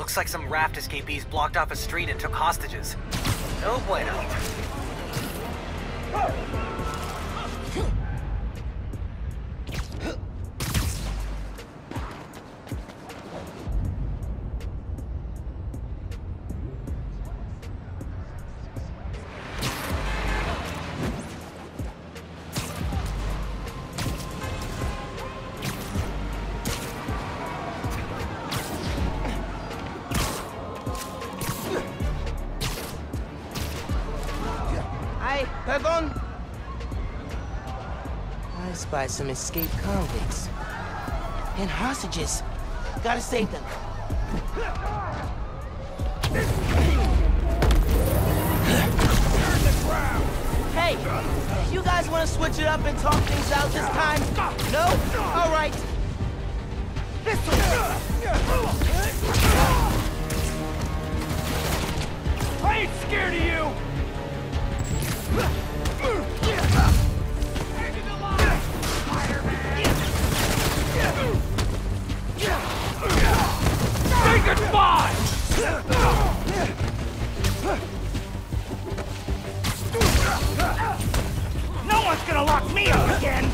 Looks like some raft escapees blocked off a street and took hostages. No bueno. Hi, perdón. I spy some escaped convicts. And hostages. Gotta save them. Hey, you guys want to switch it up and talk things out this time? No? All right. I me up again!